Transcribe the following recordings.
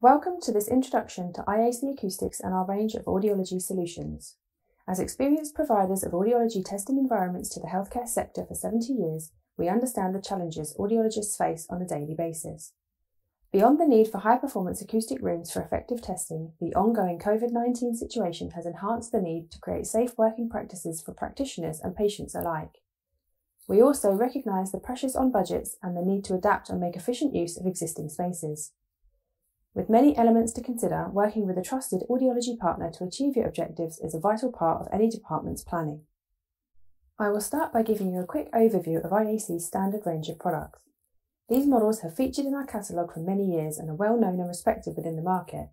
Welcome to this introduction to IAC Acoustics and our range of audiology solutions. As experienced providers of audiology testing environments to the healthcare sector for 70 years, we understand the challenges audiologists face on a daily basis. Beyond the need for high performance acoustic rooms for effective testing, the ongoing COVID 19 situation has enhanced the need to create safe working practices for practitioners and patients alike. We also recognise the pressures on budgets and the need to adapt and make efficient use of existing spaces. With many elements to consider, working with a trusted audiology partner to achieve your objectives is a vital part of any department's planning. I will start by giving you a quick overview of IAC's standard range of products. These models have featured in our catalogue for many years and are well known and respected within the market.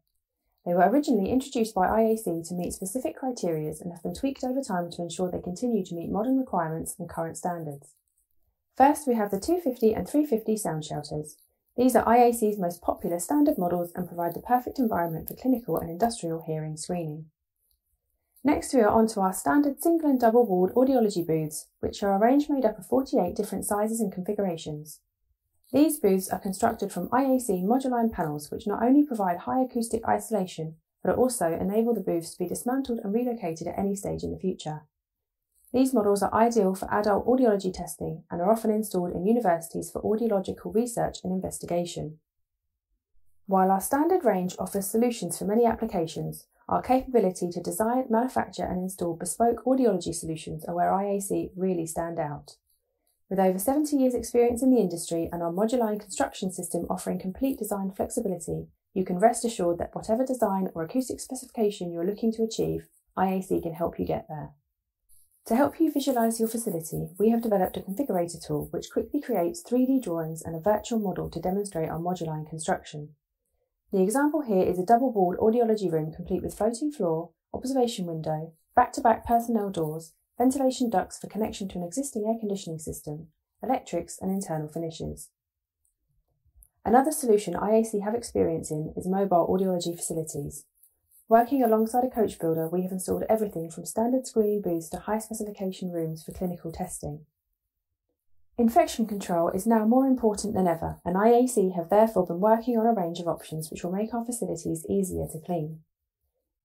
They were originally introduced by IAC to meet specific criteria and have been tweaked over time to ensure they continue to meet modern requirements and current standards. First, we have the 250 and 350 sound shelters. These are IAC's most popular standard models and provide the perfect environment for clinical and industrial hearing screening. Next, we are on to our standard single and double walled audiology booths, which are a range made up of 48 different sizes and configurations. These booths are constructed from IAC moduline panels, which not only provide high acoustic isolation, but also enable the booths to be dismantled and relocated at any stage in the future. These models are ideal for adult audiology testing and are often installed in universities for audiological research and investigation. While our standard range offers solutions for many applications, our capability to design, manufacture and install bespoke audiology solutions are where IAC really stand out. With over 70 years experience in the industry and our modular construction system offering complete design flexibility, you can rest assured that whatever design or acoustic specification you're looking to achieve, IAC can help you get there. To help you visualize your facility, we have developed a configurator tool which quickly creates 3D drawings and a virtual model to demonstrate our modular construction. The example here is a double-walled audiology room complete with floating floor, observation window, back-to-back personnel doors, ventilation ducts for connection to an existing air conditioning system, electrics and internal finishes. Another solution IAC have experience in is mobile audiology facilities. Working alongside a coach builder, we have installed everything from standard screening booths to high specification rooms for clinical testing. Infection control is now more important than ever, and IAC have therefore been working on a range of options which will make our facilities easier to clean.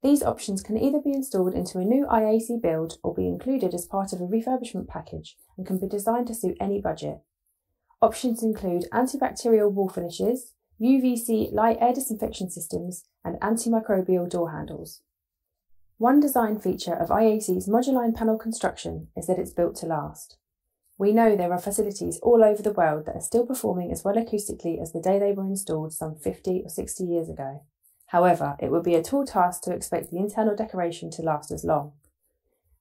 These options can either be installed into a new IAC build or be included as part of a refurbishment package and can be designed to suit any budget. Options include antibacterial wall finishes, UVC light air disinfection systems, and antimicrobial door handles. One design feature of IAC's moduline panel construction is that it's built to last. We know there are facilities all over the world that are still performing as well acoustically as the day they were installed some 50 or 60 years ago. However, it would be a tall task to expect the internal decoration to last as long.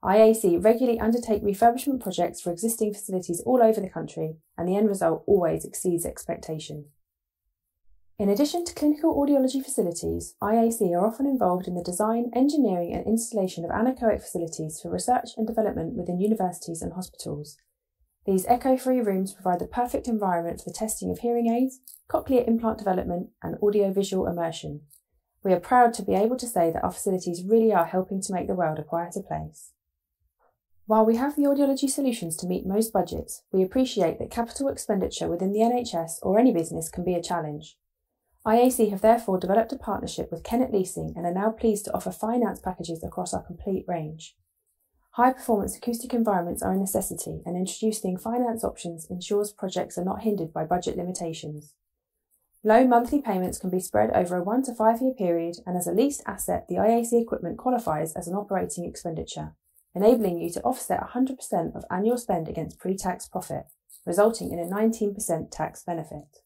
IAC regularly undertake refurbishment projects for existing facilities all over the country, and the end result always exceeds expectation. In addition to clinical audiology facilities, IAC are often involved in the design, engineering and installation of anechoic facilities for research and development within universities and hospitals. These echo-free rooms provide the perfect environment for the testing of hearing aids, cochlear implant development and audiovisual immersion. We are proud to be able to say that our facilities really are helping to make the world a quieter place. While we have the audiology solutions to meet most budgets, we appreciate that capital expenditure within the NHS or any business can be a challenge. IAC have therefore developed a partnership with Kennet Leasing and are now pleased to offer finance packages across our complete range. High performance acoustic environments are a necessity, and introducing finance options ensures projects are not hindered by budget limitations. Low monthly payments can be spread over a one to five year period, and as a leased asset, the IAC equipment qualifies as an operating expenditure, enabling you to offset 100% of annual spend against pre tax profit, resulting in a 19% tax benefit.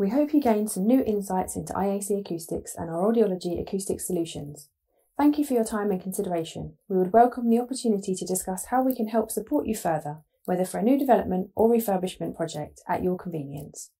We hope you gained some new insights into IAC acoustics and our audiology acoustic solutions. Thank you for your time and consideration. We would welcome the opportunity to discuss how we can help support you further, whether for a new development or refurbishment project at your convenience.